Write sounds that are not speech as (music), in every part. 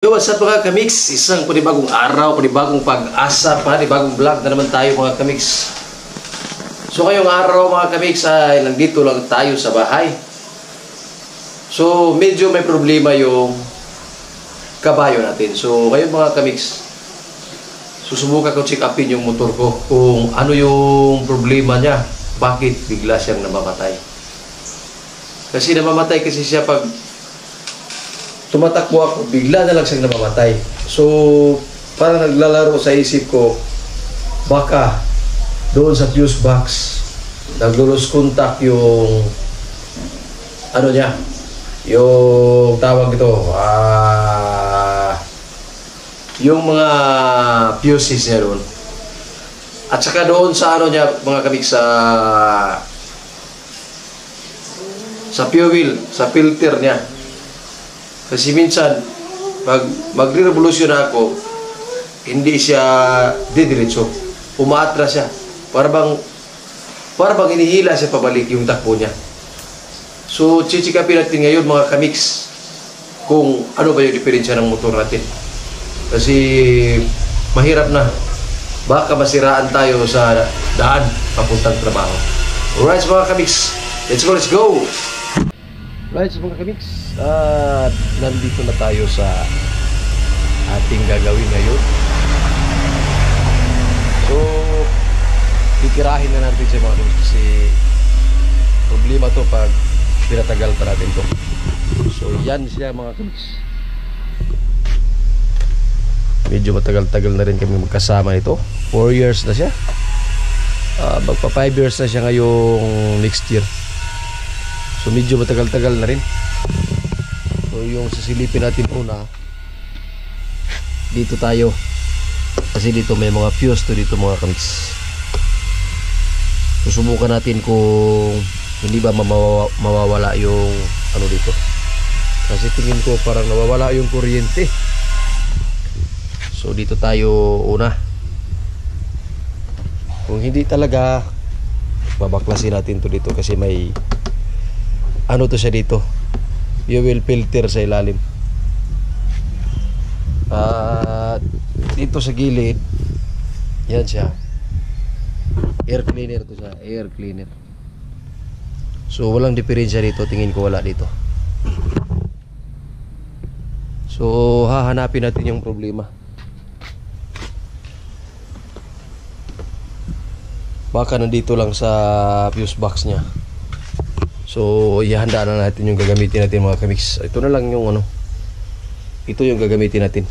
Yo, what's up mga kamix? Isang panibagong araw, panibagong pag-asa, panibagong vlog na naman tayo mga kamix. So ngayong araw mga kamix ay nandito lang tayo sa bahay. So medyo may problema yung kabayo natin. So ngayon mga kamix, susubukan ko check upin yung motor ko kung ano yung problema niya. Bakit bigla siyang namamatay? Kasi namamatay kasi siya pag tumatakbo ako, bigla na lang siyang namamatay. So, parang naglalaro sa isip ko, baka doon sa fuse box, nag-lose contact yung ano niya, yung tawag ito, ah, yung mga fuses niya doon. At saka doon sa ano niya, mga kabig sa sa fuel, sa filter niya. Kasi minsan, pag magre-revolusyon ako, hindi siya didiretso. Umaatras siya. Para bang, para bang inihila siya pabalik yung takbo niya. So, chichikapin natin ngayon mga kamix kung ano ba yung diferensya ng motor natin. Kasi mahirap na. Baka masiraan tayo sa daan papuntang trabaho. Alright mga kamix, let's go, let's go! Right, mga kamix, at nandito na tayo sa ating gagawin ngayon. So, titirahin na natin siya mga kamix kasi problema to pag pinatagal pa natin to. So, yan siya mga kamix. Medyo matagal-tagal na rin kami magkasama nito. 4 years na siya. Ah, magpa 5 years na siya ngayong next year. So medyo matagal-tagal na rin. So yung sasilipin natin una dito tayo. Kasi dito may mga fuse to dito mga kamiks. Susubukan natin kung hindi ba mamawa- mawawala yung ano dito. Kasi tingin ko parang nawawala yung kuryente. So dito tayo una. Kung hindi talaga babaklasin natin to dito kasi may ano to siya dito? Fuel filter sa ilalim. At dito sa gilid yan siya. Air cleaner to siya air cleaner. So walang diferensya dito tingin ko wala dito. So hahanapin natin yung problema. Baka nandito lang sa fuse box niya So, ihanda na natin yung gagamitin natin mga kamix. Ito na lang yung ano. Ito yung gagamitin natin.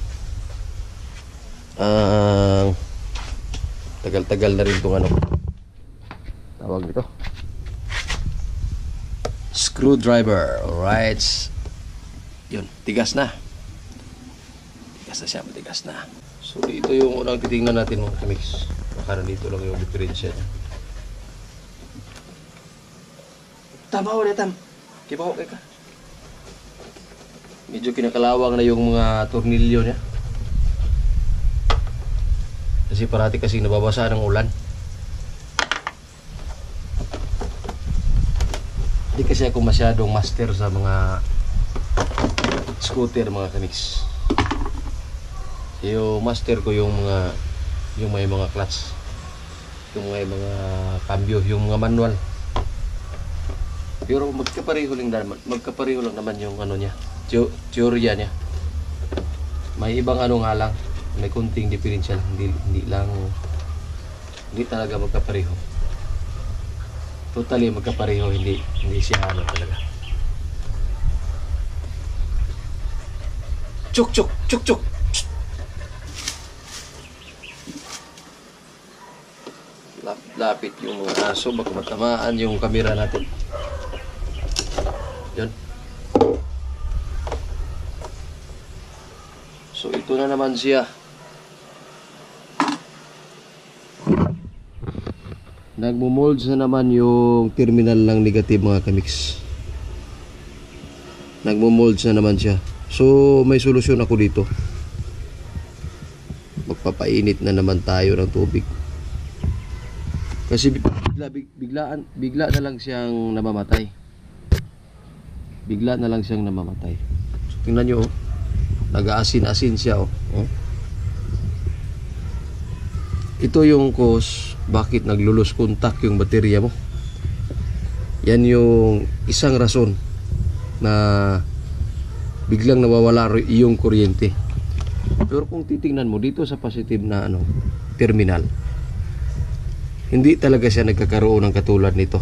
Ang tagal-tagal na rin itong ano. Tawag nito. Screwdriver. Alright. Yun, tigas na. Tigas na siya, matigas na. So, ito yung unang titingnan natin mga kamix. Baka nandito lang yung diferensya niya. Tama ulit, tam. Kipa ko ka. Medyo kinakalawang na yung mga tornilyo niya. Kasi parati kasi nababasa ng ulan. Hindi kasi ako masyadong master sa mga scooter mga kamix. Yung master ko yung mga yung may mga clutch. Yung may mga cambio, yung mga manual. Pero magkapareho lang naman, magkapareho lang naman yung ano niya, teo- teorya niya. May ibang ano nga lang, may kunting diferensya lang, hindi, hindi lang, hindi talaga magkapareho. Totally magkapareho, hindi, hindi siya ano talaga. Chuk chuk, chuk chuk. Lap- Lapit yung mga aso, baka matamaan yung kamera natin. Yan. So ito na naman siya. Nagmo-molds na naman yung terminal ng negative mga kamix. Nagmo-molds na naman siya. So may solusyon ako dito. Magpapainit na naman tayo ng tubig. Kasi bigla, biglaan, bigla na lang siyang namamatay bigla na lang siyang namamatay. So, tingnan nyo, oh. Nag-aasin-asin siya oh. oh. Ito yung cause bakit naglulus contact yung baterya mo. Yan yung isang rason na biglang nawawala yung kuryente. Pero kung titingnan mo dito sa positive na ano terminal, hindi talaga siya nagkakaroon ng katulad nito.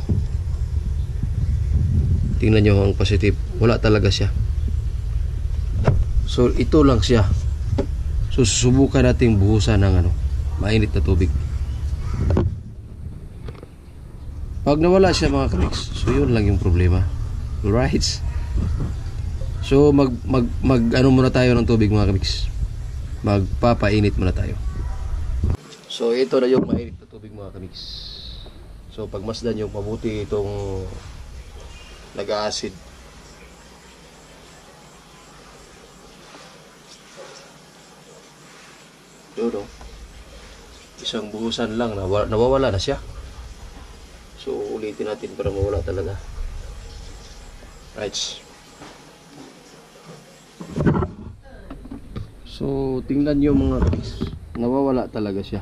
Tingnan nyo ang positive. Wala talaga siya. So, ito lang siya. So, susubukan nating buhusan ng ano, mainit na tubig. Pag nawala siya mga kamiks, so yun lang yung problema. Alright? So, mag, mag, mag, ano muna tayo ng tubig mga kamiks. Magpapainit muna tayo. So, ito na yung mainit na tubig mga kamiks. So, pagmasdan yung mabuti itong nag-acid. Yun. Isang buhusan lang, nawa- nawawala na siya. So, ulitin natin para mawala talaga. Right. So, tingnan nyo mga kapis. Nawawala talaga siya.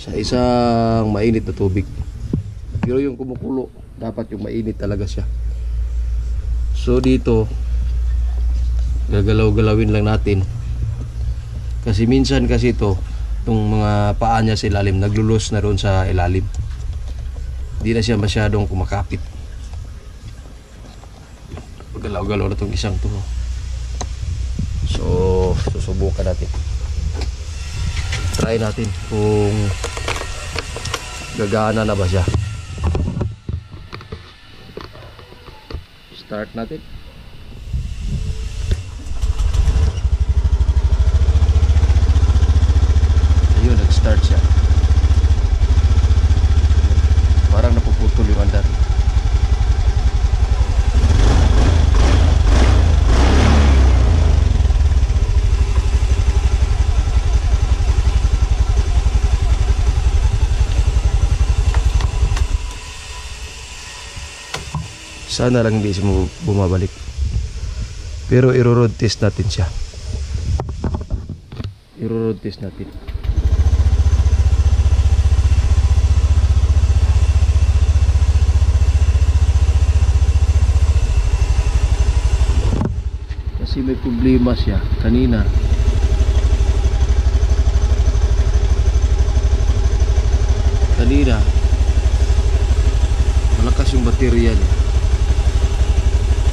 Sa isang mainit na tubig. Pero yung kumukulo, dapat yung mainit talaga siya. So, dito, gagalaw-galawin lang natin. Kasi minsan kasi ito, itong mga paa niya sa ilalim, naglulos na roon sa ilalim. Hindi na siya masyadong kumakapit. Galaw-galaw na itong isang to. So, susubukan natin. Try natin kung gagana na ba siya. Start natin. Ayun, nag-start siya. Parang napuputol yung andar. Sana lang hindi siya bumabalik. Pero iro-road test natin siya. Iro-road test natin. Kasi may problema siya kanina. Kanina malakas yung baterya niya.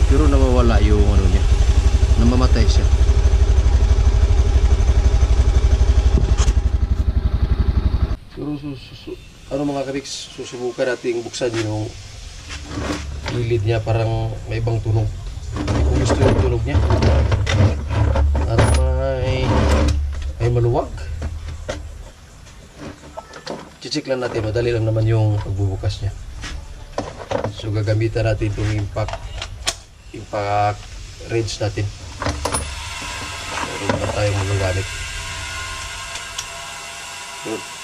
Pero nawawala yung ano niya. Namamatay siya. Pero susu, ano mga kabiks, susubukan natin buksan yung gilid niya parang may ibang tunog. Kung gusto yung tunog niya. At may may maluwag. Chichik lang natin, madali lang naman yung pagbubukas niya. So gagamitan natin itong impact impact wrench natin. Meron naman tayong magagamit. Good.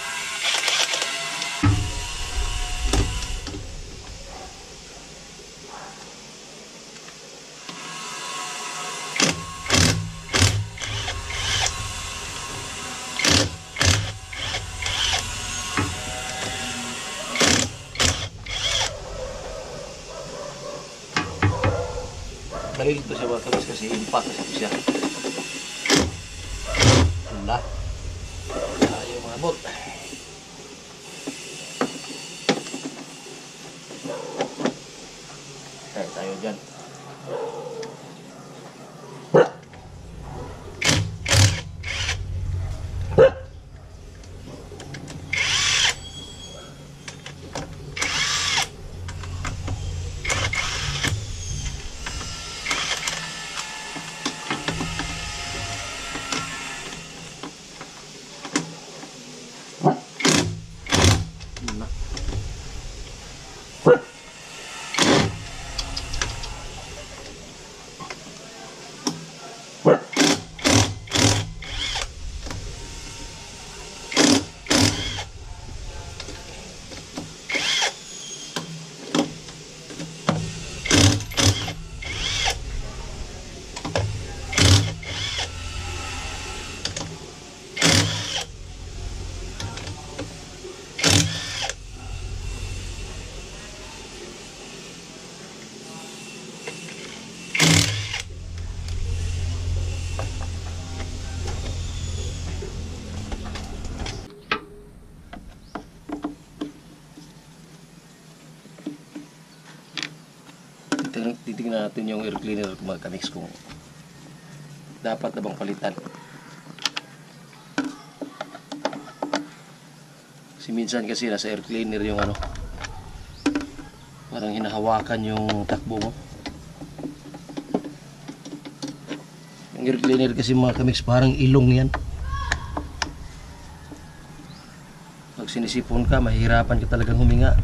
Titingnan natin yung air cleaner mga kamiks kung dapat na bang palitan. Kasi minsan kasi nasa air cleaner yung ano, parang hinahawakan yung takbo mo. Yung air cleaner kasi mga kamiks parang ilong yan. Pag sinisipon ka, mahirapan ka talagang huminga.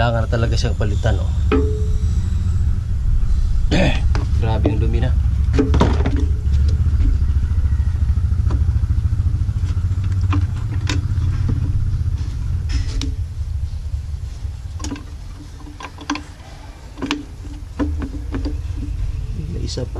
Kailangan na talaga siyang palitan oh. (clears throat) Grabe yung dumi na. Isa pa.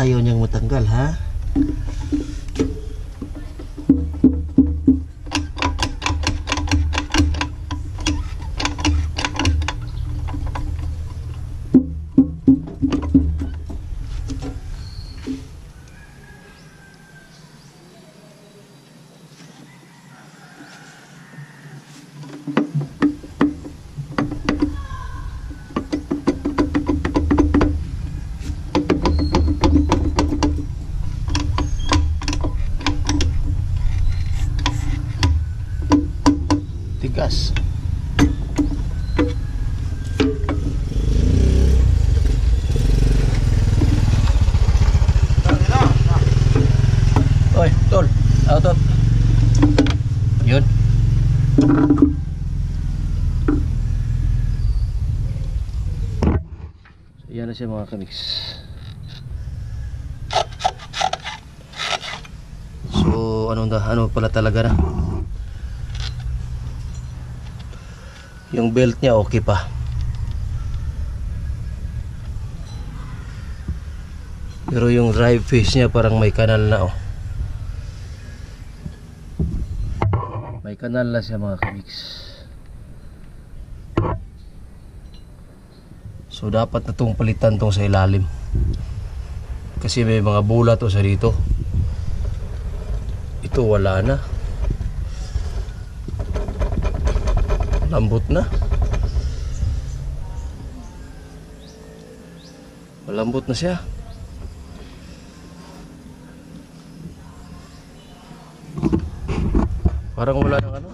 Ayaw niyang matanggal ha? Oy, tol. Autot. Yun. So, yan na siya mga kamiks. So, ano na, ano pala talaga na? Yung belt niya okay pa. Pero yung drive face niya parang may kanal na oh. Kanal na siya mga kamiks. So dapat na tong palitan tong sa ilalim. Kasi may mga bulat to sa dito. Ito wala na. Lambot na. Malambot na siya. Parang wala ng ano.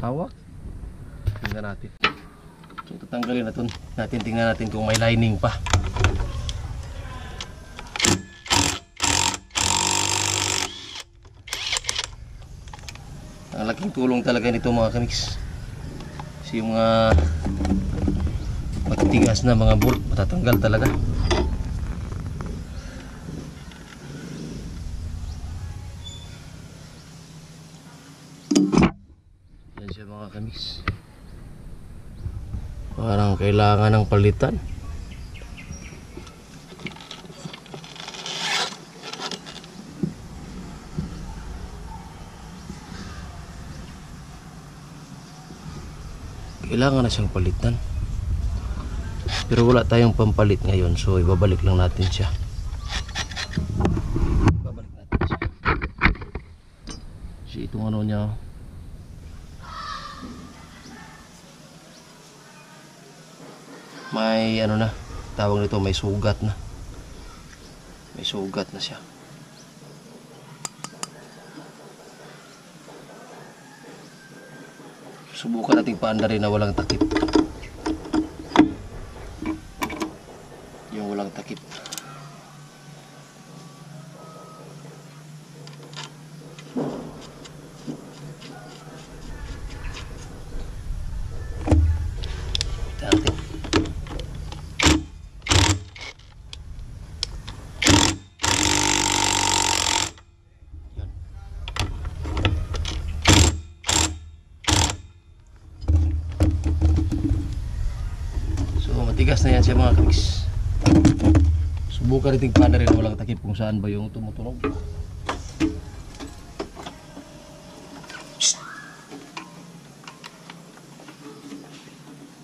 Hawak. Tingnan natin. So tatanggalin natin. Natin tingnan natin kung may lining pa. Ang laking tulong talaga nito mga kamiks. Kasi yung mga matitigas na mga bolt matatanggal talaga. Yan siya mga kamiks. Parang kailangan ng palitan. kailangan na siyang palitan pero wala tayong pampalit ngayon so ibabalik lang natin siya ibabalik natin siya ano niya. May ano na, tawag nito may sugat na. May sugat na siya. Subukan nating paandarin na walang takip. Yung walang takip. Dati. Yan. So matigas na yan siya mga kamiks. Subukan nating pana rin walang takip kung saan ba yung tumutunog.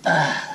Yan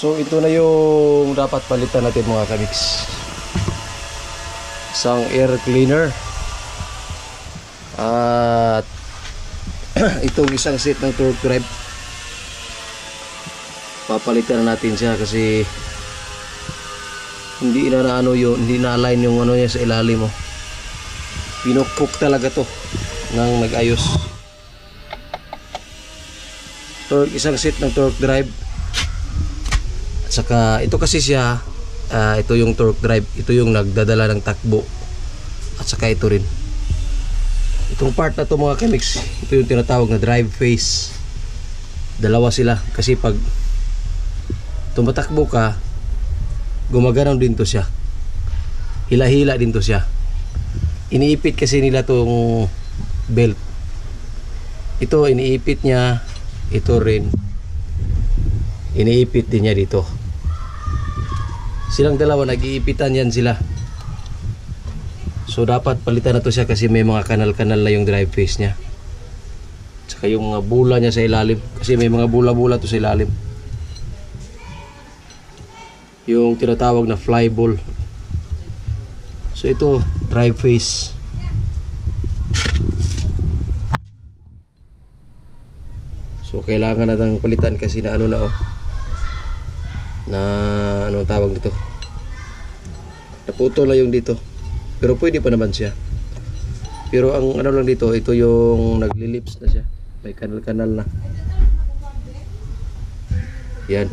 So ito na yung dapat palitan natin mga kamiks. Isang air cleaner. At (clears throat) itong isang set ng torque drive. Papalitan na natin siya kasi hindi na na ano yun, hindi na align yung ano niya sa ilalim mo. Pinukpok talaga to ng nag-ayos. Torque, isang set ng torque drive. At saka ito kasi siya, ah, ito yung torque drive, ito yung nagdadala ng takbo. At saka ito rin. Itong part na to mga chemics, ito yung tinatawag na drive phase. Dalawa sila kasi pag tumatakbo ka, gumaganaw din to siya. Hila-hila din to siya. Iniipit kasi nila tong belt. Ito iniipit niya, ito rin. Iniipit din niya dito. Silang dalawa nag-iipitan yan sila. So dapat palitan na to siya kasi may mga kanal-kanal na yung drive face niya. Tsaka yung mga bula niya sa ilalim kasi may mga bula-bula to sa ilalim. Yung tinatawag na fly ball. So ito, drive face. So kailangan natang palitan kasi na ano na oh. Na ano tawag dito. Naputo na yung dito. Pero pwede pa naman siya. Pero ang ano lang dito, ito yung naglilips na siya. May kanal-kanal na. Yan.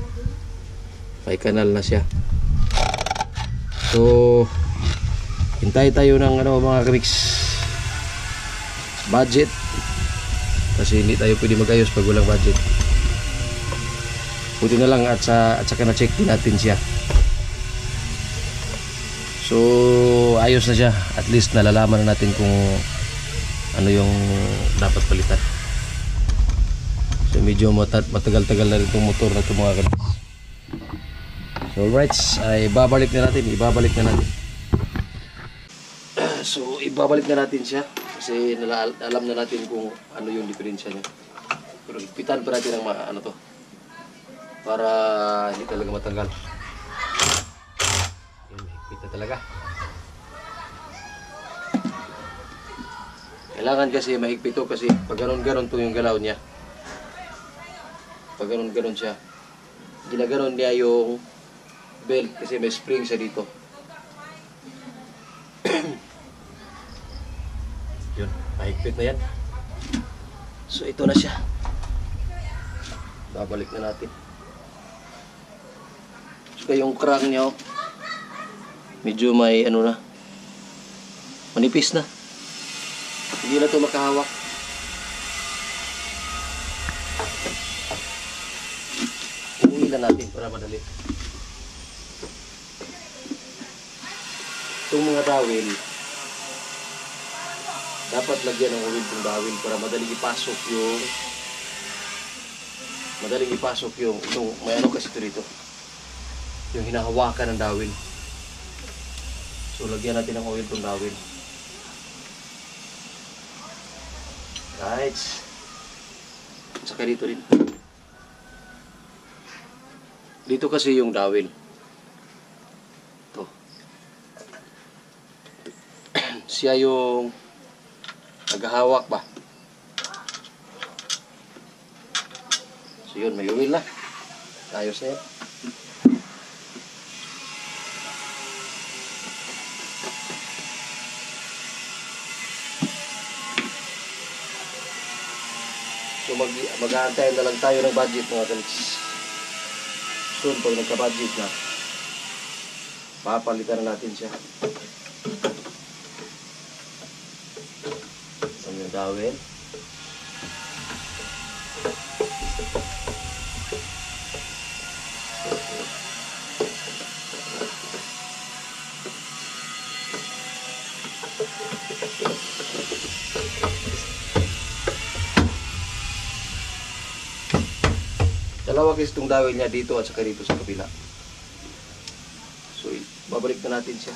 May kanal na siya. So, hintay tayo ng ano mga kamix budget kasi hindi tayo pwede magayos pag walang budget buti na lang at sa at saka na check din natin siya. So ayos na siya. At least nalalaman na natin kung ano yung dapat palitan. So medyo mata- matagal-tagal na rin itong motor na itong mga kamix so alright. Ay babalik na natin. Ibabalik na natin. (clears throat) So, ibabalik na natin siya. Kasi alam na natin kung ano yung diferensya niya. Pero ipitan pa natin ang ano to para hindi talaga matanggal. Yun, higpit na talaga. Kailangan kasi mahigpit to kasi pag ganon-ganon to yung galaw niya. Pag ganon-ganon siya, ginaganon niya yung belt kasi may spring siya dito. (clears throat) Yun, mahigpit na yan. So ito na siya. Babalik na natin. So yung crank niya, oh, medyo may ano na, manipis na. Hindi na ito makahawak. Uwi na natin para madali. Itong mga dawil, dapat lagyan ng oil ng dawil para madaling ipasok yung madaling ipasok yung itong may ano kasi ito dito yung hinahawakan ng dawil so lagyan natin ng oil ng dawil right saka dito rin. Dito kasi yung dawil ito. (clears throat) Siya yung naghahawak ba? So yun may oil na. Ayos na yan mag mag-aantay na lang tayo ng budget mga kalits soon pag nagka-budget na papalitan na natin siya Ito yung dawin. Dalawa kasi itong dawil niya dito at saka dito sa kabila. So, babalik na natin siya.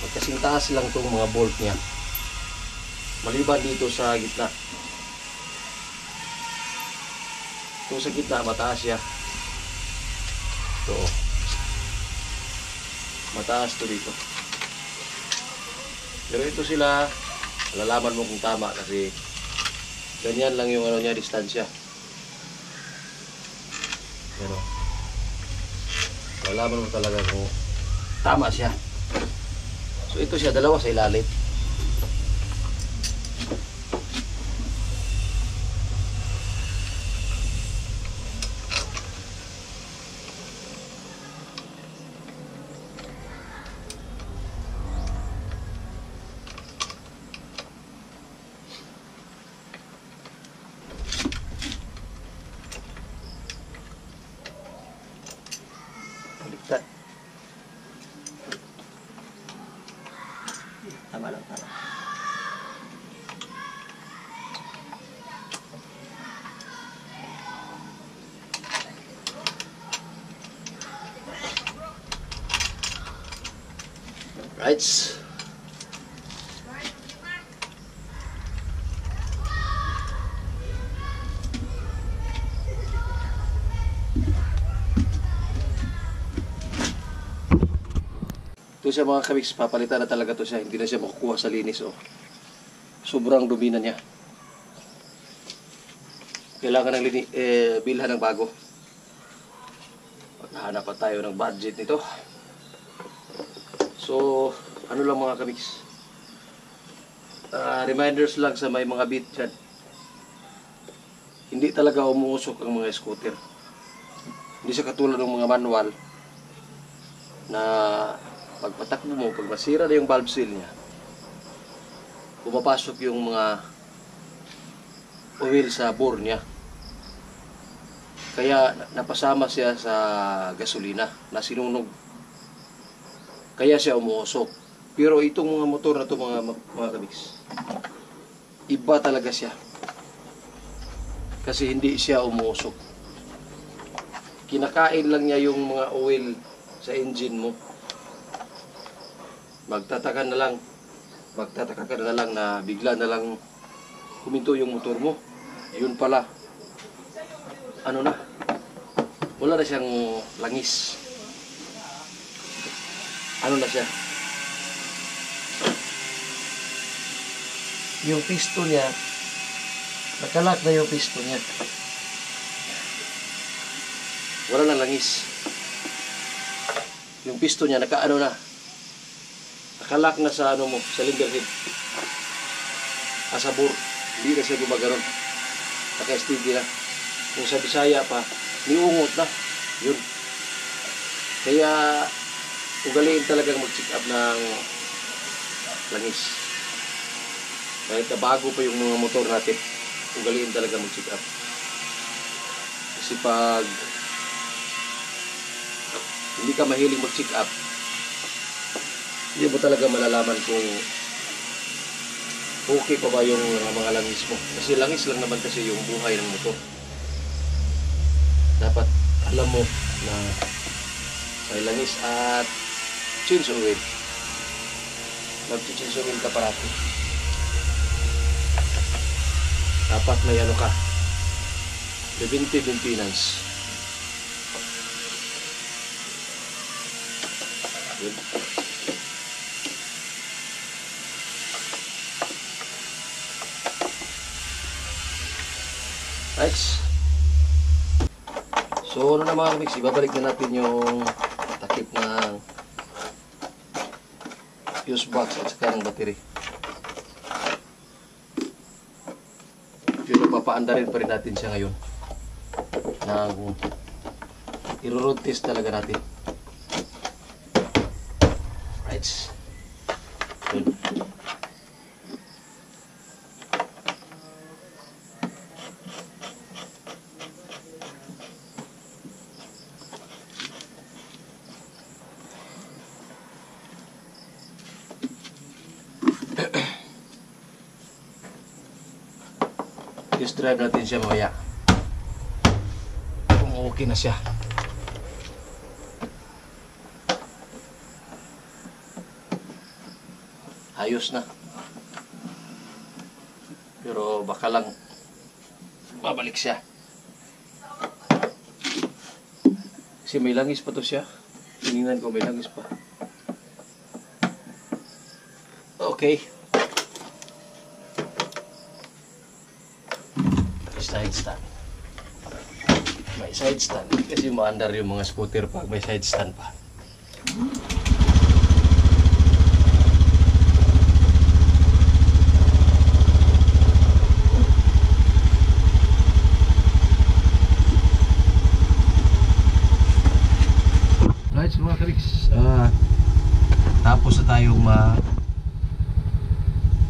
Magkasing taas lang itong mga bolt niya. Maliban dito sa gitna. Ito sa gitna, mataas siya. Ito. oh. Mataas to dito. Pero ito sila, lalaman mo kung tama kasi ganyan lang yung ano niya, distansya. Pero, lalaman mo talaga kung tama siya. So ito siya, dalawa sa ilalim. Baliktad. Tama lang, tama. Right. Ito siya mga kamiks, papalitan na talaga to siya. Hindi na siya makukuha sa linis. Oh. Sobrang dumi na niya. Kailangan ng lini, eh, bilhan ng bago. Maghahanap pa tayo ng budget nito. So, ano lang mga kamiks. ah, reminders lang sa may mga beat dyan. Hindi talaga umuusok ang mga scooter. Hindi siya katulad ng mga manual na pagpatakbo mo, pag masira na yung valve seal niya, pumapasok yung mga oil sa bore niya. Kaya na- napasama siya sa gasolina na sinunog. Kaya siya umuusok. Pero itong mga motor na to mga mga kabiks, iba talaga siya. Kasi hindi siya umuusok. Kinakain lang niya yung mga oil sa engine mo. Magtataka na lang, magtataka ka na lang na bigla na lang huminto yung motor mo. Yun pala, ano na, wala na siyang langis. Ano na siya? Yung piston niya, nakalak na yung piston niya. Wala na langis. Yung piston niya, nakaano na. Nakalak na sa ano mo, sa cylinder head. Asabor. Hindi na siya gumaganon. Naka-steady na. Kung sa Bisaya pa, niungot na. Yun. Kaya, ugaliin talagang mag-check up ng langis. Kahit bago pa yung mga motor natin, ugaliin talaga mag-check up. Kasi pag hindi ka mahiling mag-check up, hindi mo talaga malalaman kung okay pa ba yung mga langis mo. Kasi langis lang naman kasi yung buhay ng motor. Dapat alam mo na may langis at change oil. Mag-change oil ka parati. Dapat may ano ka. Preventive maintenance. Yun. Right. So, ano na mga kamix, ibabalik na natin yung takip ng fuse box at saka ng battery. Pero papaanda rin pa rin natin siya ngayon. Nang i-road test talaga natin. Right. Yun. Drive natin siya mamaya. Kung okay na siya. Ayos na. Pero baka lang babalik siya. Kasi may langis pa to siya. Tinignan ko may langis pa. Okay. Side stand. May side stand. Kasi maandar yung mga scooter pag may side stand pa. Right, so mga kariks. ah, tapos na tayong ma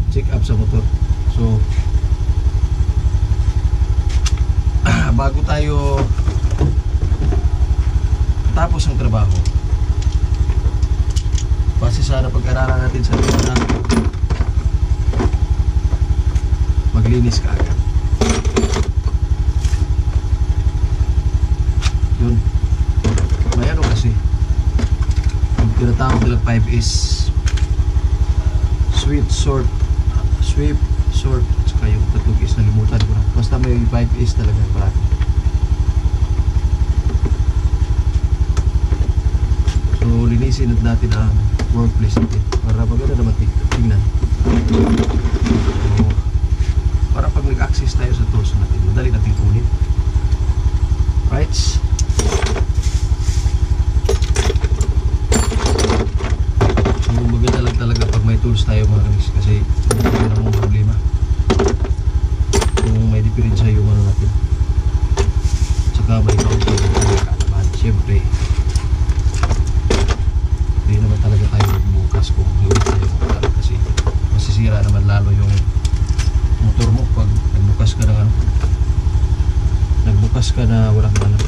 check up sa motor. So, bago tayo tapos ng trabaho base sana pag-aralan natin sa na maglinis ka agad yun may ano kasi yung tinatawag nilang 5 is sweet sort sweep sort saka yung tatug is nalimutan ko na. Basta may 5 is talaga parati so linisin at natin ang workplace natin para maganda naman ting- tingnan so, para pag nag-access tayo sa tools natin madali natin kunin. Right so maganda lang talaga pag may tools tayo mga kamis kasi hindi tayo namumula diferensya yung ano natin. Tsaka may kaunti ng kaalaman. Siyempre, hindi naman talaga tayo magbukas kung hindi tayo magbukas kasi masisira naman lalo yung motor mo pag nagbukas ka ng ano nagbukas ka na walang alam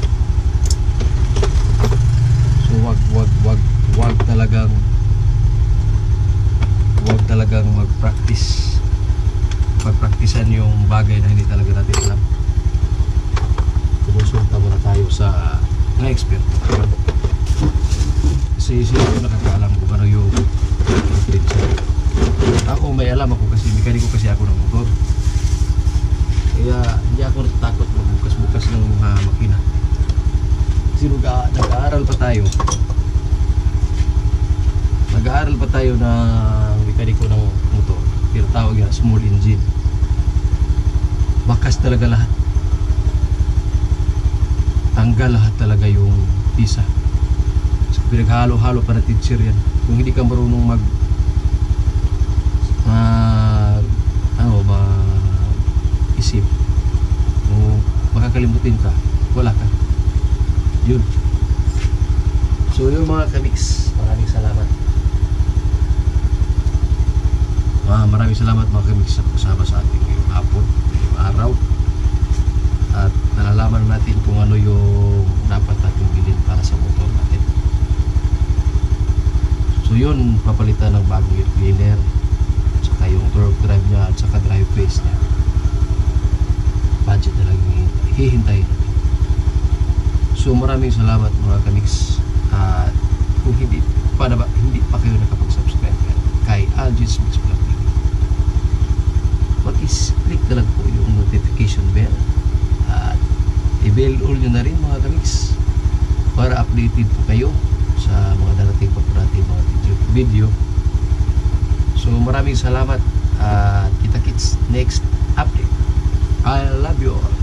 so wag wag wag wag talagang talagang mag-practice. Pagpraktisan yung bagay na hindi talaga natin alam. Kumonsulta muna tayo sa mga expert kasi sila yung nakakaalam kung ano yung diferensya ako may alam ako kasi mekaniko kasi ako ng motor. Kaya hindi ako natatakot magbukas-bukas ng mga makina. Kasi nag- nag-aaral pa tayo. Nag-aaral pa tayo ng mekaniko ng motor. Pero tawag yan small engine. Bakas talaga lahat. Tanggal lahat talaga yung pisa so, pinaghalo-halo pa teacher yan. Kung hindi ka marunong mag mag ano ba isip kung makakalimutin ka wala ka. Yun. So yun mga kamix maraming salamat Ah, maraming salamat mga kamix sa pagsama sa ating ngayong hapon, ngayong araw. At nalalaman natin kung ano yung dapat natin bilhin para sa motor natin. So yun, papalitan ng bagong air cleaner, saka yung torque drive niya at saka drive face niya. Budget na lang natin. So maraming salamat mga kamix. At kung hindi pa na ba, hindi pa kayo nakapag-subscribe kay Algis Mix mag-click na lang po yung notification bell. At i-bell all nyo na rin mga kamix para updated po kayo sa mga darating pa po mga video. so maraming salamat at kita kits next update. I love you all